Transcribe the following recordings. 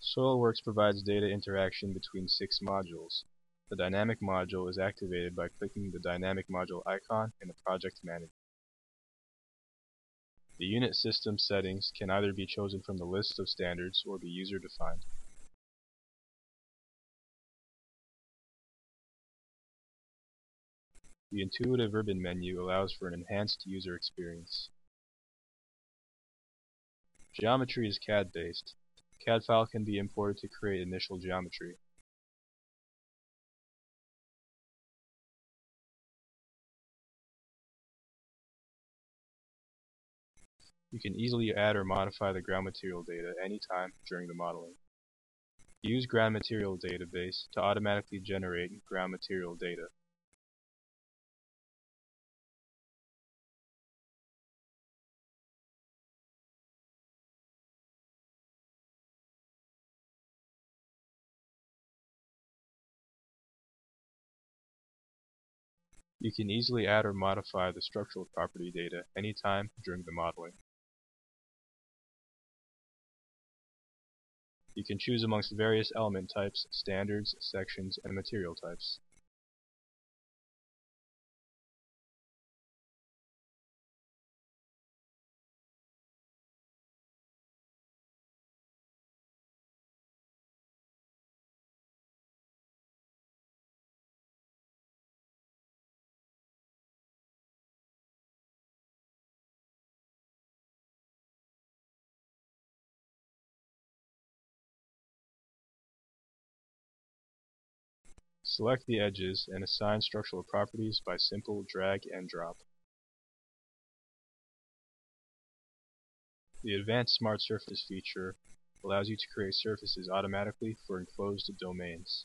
SoilWorks provides data interaction between six modules. The Dynamic module is activated by clicking the Dynamic module icon in the Project Manager. The unit system settings can either be chosen from the list of standards or be user-defined. The intuitive ribbon menu allows for an enhanced user experience. Geometry is CAD-based, CAD file can be imported to create initial geometry. You can easily add or modify the ground material data anytime during the modeling. Use ground material database to automatically generate ground material data. You can easily add or modify the structural property data anytime during the modeling. You can choose amongst various element types, standards, sections, and material types. Select the edges and assign structural properties by simple drag and drop. The Advanced Smart Surface feature allows you to create surfaces automatically for enclosed domains.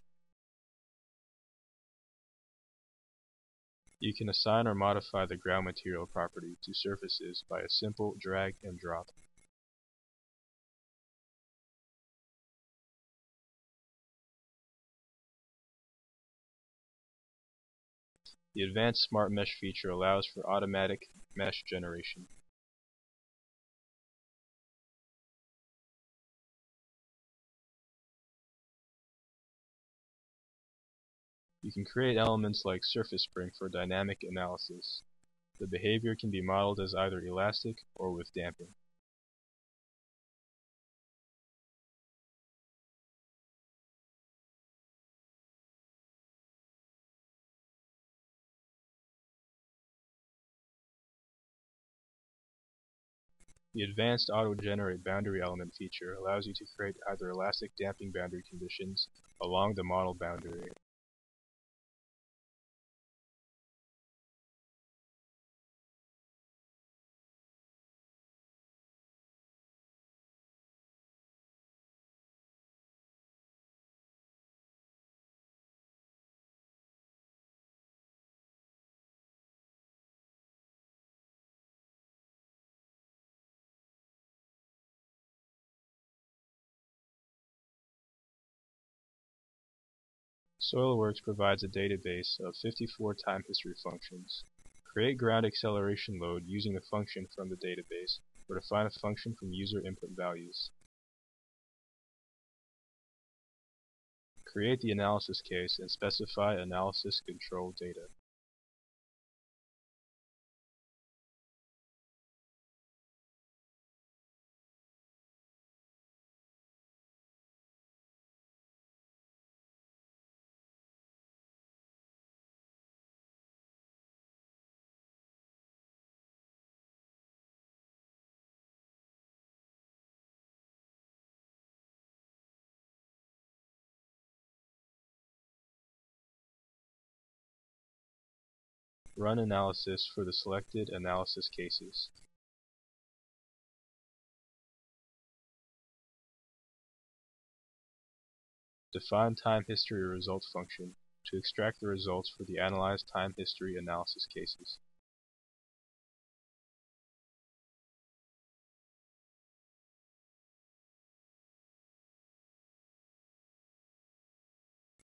You can assign or modify the ground material property to surfaces by a simple drag and drop. The Advanced Smart Mesh feature allows for automatic mesh generation. You can create elements like surface spring for dynamic analysis. The behavior can be modeled as either elastic or with damping. The advanced auto-generate boundary element feature allows you to create either elastic damping boundary conditions along the model boundary SoilWorks provides a database of 54 time history functions. Create ground acceleration load using a function from the database, or define a function from user input values. Create the analysis case and specify analysis control data. Run analysis for the selected analysis cases. Define time history result function to extract the results for the analyzed time history analysis cases.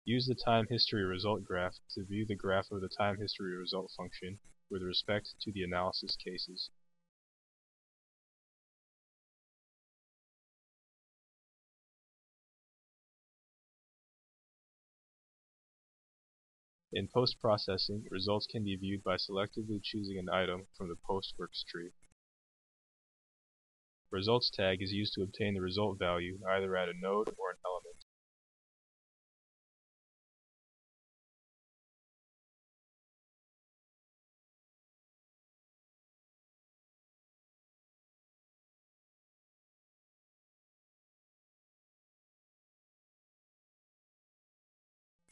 Use the time history result graph to view the graph of the time history result function with respect to the analysis cases. In post-processing, results can be viewed by selectively choosing an item from the post-works tree. Results tag is used to obtain the result value either at a node or an element.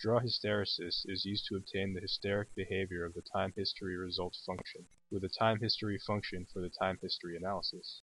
Draw hysteresis is used to obtain the hysteric behavior of the time history result function, with a time history function for the time history analysis.